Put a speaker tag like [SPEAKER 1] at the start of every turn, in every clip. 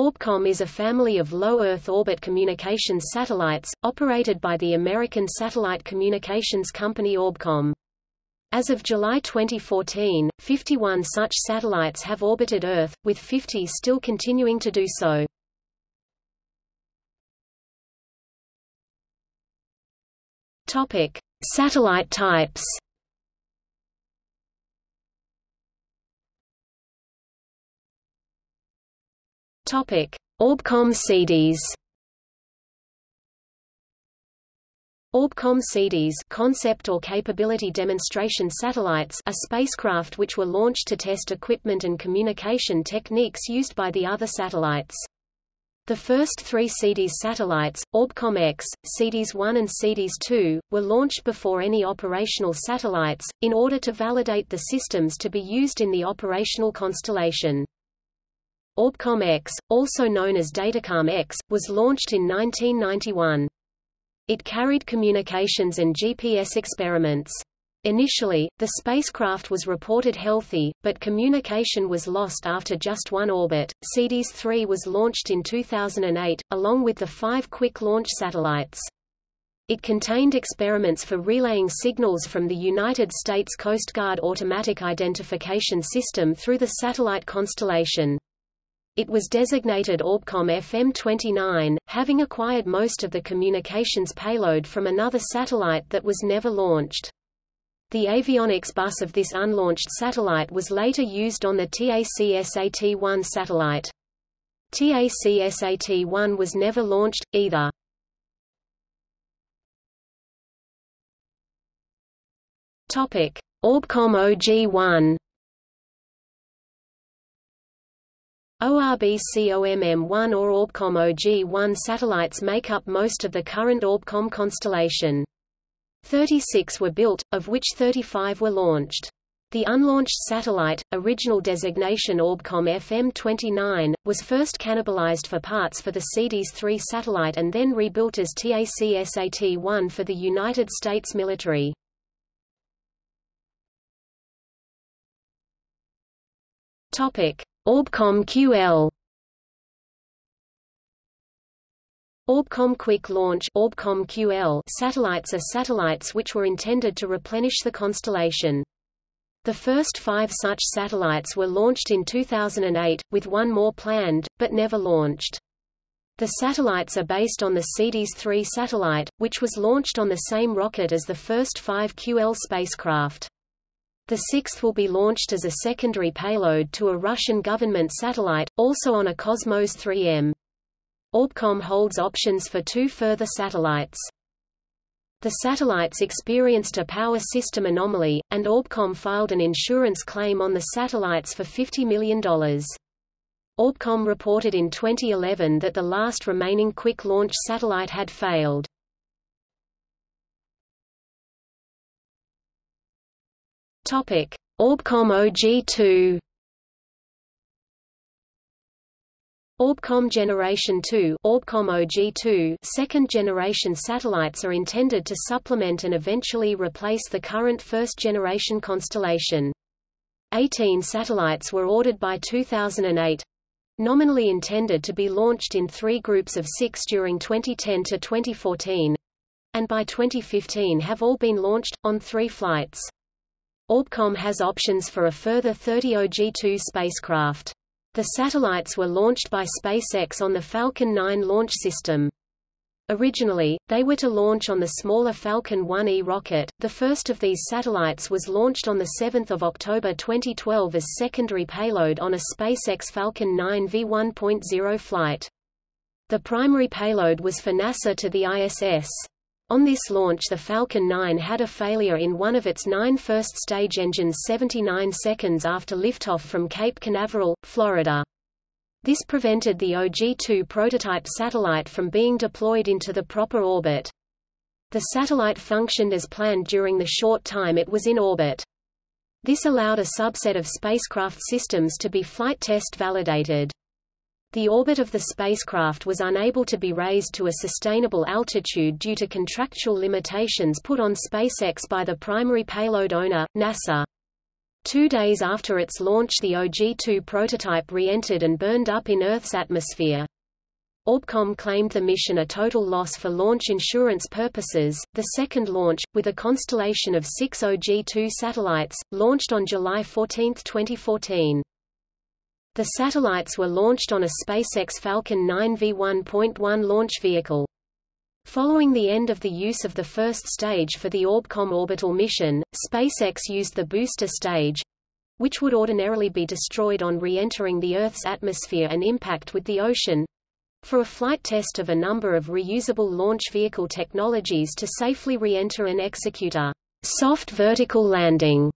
[SPEAKER 1] Orbcomm is a family of low Earth orbit communications satellites, operated by the American satellite communications company Orbcomm. As of July 2014, 51 such satellites have orbited Earth, with 50 still continuing to do so. Topic: Satellite types. Topic: Orbcomm CDS. Orbcomm CDS concept or capability demonstration satellites are spacecraft which were launched to test equipment and communication techniques used by the other satellites. The first three CDS satellites, Orbcomm X, CDS 1 and CDS 2, were launched before any operational satellites, in order to validate the systems to be used in the operational constellation. Orbcomm X, also known as Datacom X, was launched in 1991. It carried communications and GPS experiments. Initially, the spacecraft was reported healthy, but communication was lost after just one orbit. CDS 3 was launched in 2008, along with the five quick launch satellites. It contained experiments for relaying signals from the United States Coast Guard Automatic Identification System through the satellite constellation. It was designated Orbcomm FM-29, having acquired most of the communications payload from another satellite that was never launched. The avionics bus of this unlaunched satellite was later used on the TACSAT-1 satellite. TACSAT-1 was never launched, either. Orbcomm OG-1 ORB-COMM-1 or Orbcomm OG-1 satellites make up most of the current Orbcomm constellation. 36 were built, of which 35 were launched. The unlaunched satellite, original designation Orbcomm FM-29, was first cannibalized for parts for the CDS-3 satellite and then rebuilt as TACSAT-1 for the United States military. Topic: Orbcomm QL Orbcomm Quick Launch Orbcomm QL satellites are satellites which were intended to replenish the constellation. The first five such satellites were launched in 2008, with one more planned, but never launched. The satellites are based on the CDS-3 satellite, which was launched on the same rocket as the first five QL spacecraft. The sixth will be launched as a secondary payload to a Russian government satellite, also on a Cosmos 3M. Orbcomm holds options for two further satellites. The satellites experienced a power system anomaly, and Orbcomm filed an insurance claim on the satellites for $50 million. Orbcomm reported in 2011 that the last remaining quick launch satellite had failed. Topic: Orbcomm OG2. Orbcomm Generation 2 Orbcomm OG2 second-generation satellites are intended to supplement and eventually replace the current first-generation constellation. 18 satellites were ordered by 2008, nominally intended to be launched in three groups of six during 2010 to 2014, and by 2015 have all been launched, on three flights. Orbcomm has options for a further 30 OG-2 spacecraft. The satellites were launched by SpaceX on the Falcon 9 launch system. Originally, they were to launch on the smaller Falcon 1E rocket. The first of these satellites was launched on 7 October 2012 as secondary payload on a SpaceX Falcon 9 V1.0 flight. The primary payload was for NASA to the ISS. On this launch the Falcon 9 had a failure in one of its nine first-stage engines 79 seconds after liftoff from Cape Canaveral, Florida. This prevented the OG-2 prototype satellite from being deployed into the proper orbit. The satellite functioned as planned during the short time it was in orbit. This allowed a subset of spacecraft systems to be flight test validated. The orbit of the spacecraft was unable to be raised to a sustainable altitude due to contractual limitations put on SpaceX by the primary payload owner, NASA. Two days after its launch the OG-2 prototype re-entered and burned up in Earth's atmosphere. Orbcomm claimed the mission a total loss for launch insurance purposes. The second launch, with a constellation of six OG-2 satellites, launched on July 14, 2014. The satellites were launched on a SpaceX Falcon 9 V1.1 launch vehicle. Following the end of the use of the first stage for the Orbcomm orbital mission, SpaceX used the booster stage, which would ordinarily be destroyed on re-entering the Earth's atmosphere and impact with the ocean, for a flight test of a number of reusable launch vehicle technologies to safely re-enter and execute a soft vertical landing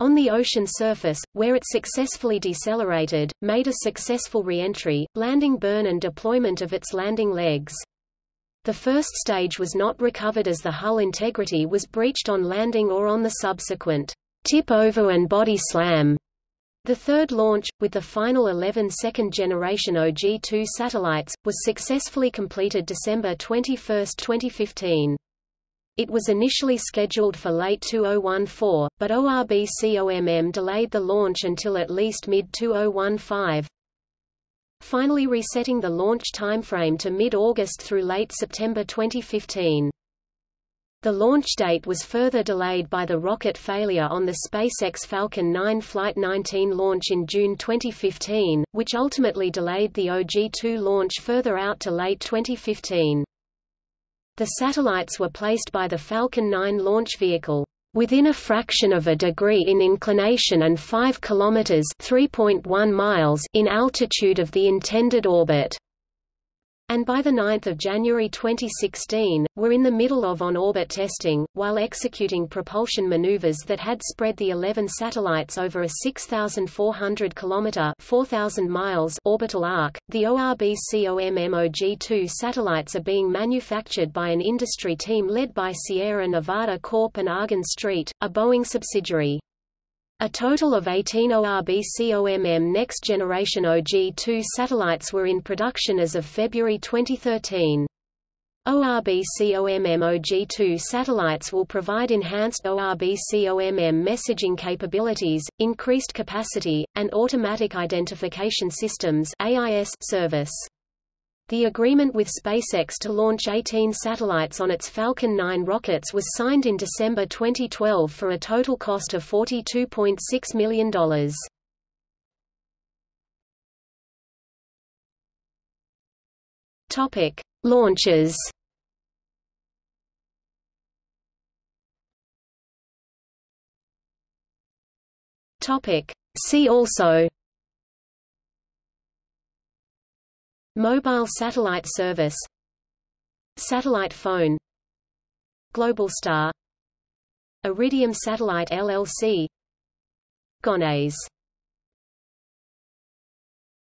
[SPEAKER 1] on the ocean surface, where it successfully decelerated, made a successful re-entry, landing burn and deployment of its landing legs. The first stage was not recovered as the hull integrity was breached on landing or on the subsequent tip over and body slam the third launch, with the final 11 second-generation OG-2 satellites, was successfully completed December 21, 2015. It was initially scheduled for late 2014, but ORB-COMM delayed the launch until at least mid-2015, finally resetting the launch timeframe to mid-August through late September 2015. The launch date was further delayed by the rocket failure on the SpaceX Falcon 9 Flight 19 launch in June 2015, which ultimately delayed the OG-2 launch further out to late 2015. The satellites were placed by the Falcon 9 launch vehicle within a fraction of a degree in inclination and 5 kilometers (3.1 miles) in altitude of the intended orbit and by 9 January 2016, were in the middle of on-orbit testing, while executing propulsion maneuvers that had spread the 11 satellites over a 6,400 km 4,000 miles orbital arc. The ORB-COMMOG-2 satellites are being manufactured by an industry team led by Sierra Nevada Corp and Argon Street, a Boeing subsidiary. A total of 18 ORB-COMM next-generation OG-2 satellites were in production as of February 2013. ORB-COMM OG-2 satellites will provide enhanced ORB-COMM messaging capabilities, increased capacity, and automatic identification systems AIS service. The agreement with SpaceX to launch 18 satellites on its Falcon 9 rockets was signed in December 2012 for a total cost of $42.6 million. Topic: Launches. Topic: See also Mobile satellite service. Satellite phone. Globalstar Iridium Satellite LLC Gonets